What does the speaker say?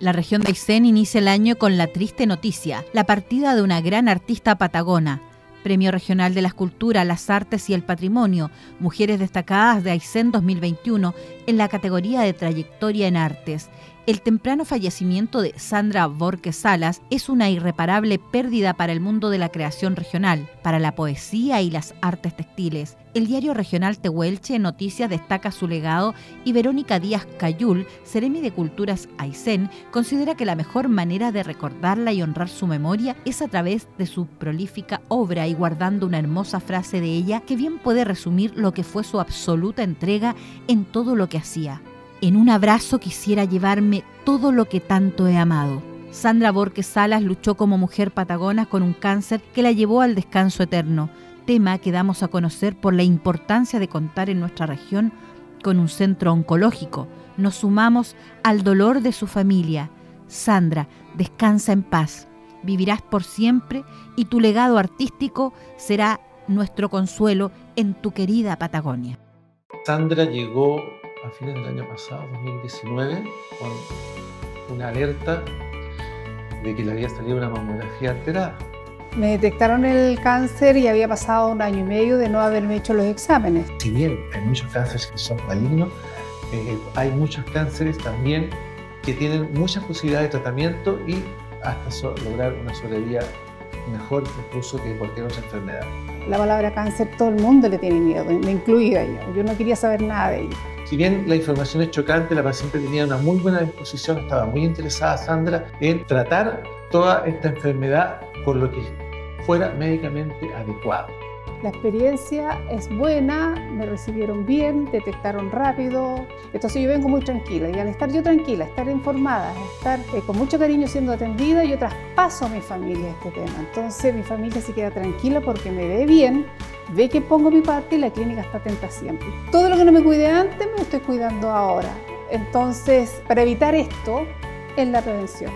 La región de Aysén inicia el año con la triste noticia, la partida de una gran artista patagona, Premio Regional de la Escultura, las Artes y el Patrimonio, Mujeres Destacadas de Aysén 2021 en la categoría de Trayectoria en Artes. El temprano fallecimiento de Sandra Borges Salas es una irreparable pérdida para el mundo de la creación regional, para la poesía y las artes textiles. El diario regional Tehuelche Noticias destaca su legado y Verónica Díaz Cayul, Seremi de Culturas Aysén, considera que la mejor manera de recordarla y honrar su memoria es a través de su prolífica obra y guardando una hermosa frase de ella que bien puede resumir lo que fue su absoluta entrega en todo lo que hacía. En un abrazo quisiera llevarme todo lo que tanto he amado. Sandra Borges Salas luchó como mujer patagona con un cáncer que la llevó al descanso eterno, tema que damos a conocer por la importancia de contar en nuestra región con un centro oncológico. Nos sumamos al dolor de su familia. Sandra, descansa en paz. Vivirás por siempre y tu legado artístico será nuestro consuelo en tu querida Patagonia. Sandra llegó a fines del año pasado, 2019, con una alerta de que le había salido una mamografía alterada. Me detectaron el cáncer y había pasado un año y medio de no haberme hecho los exámenes. Si bien hay muchos cánceres que son malignos, eh, hay muchos cánceres también que tienen muchas posibilidades de tratamiento y hasta lograr una sobrevida mejor incluso que cualquier otra enfermedad. La palabra cáncer todo el mundo le tiene miedo, me incluida yo. Yo no quería saber nada de ello. Si bien la información es chocante, la paciente tenía una muy buena disposición, estaba muy interesada Sandra en tratar toda esta enfermedad con lo que fuera médicamente adecuado. La experiencia es buena, me recibieron bien, detectaron rápido, entonces yo vengo muy tranquila y al estar yo tranquila, estar informada, estar eh, con mucho cariño siendo atendida, yo traspaso a mi familia este tema. Entonces mi familia se queda tranquila porque me ve bien, ve que pongo mi parte y la clínica está atenta siempre. Todo lo que no me cuide antes me estoy cuidando ahora. Entonces, para evitar esto, es la prevención.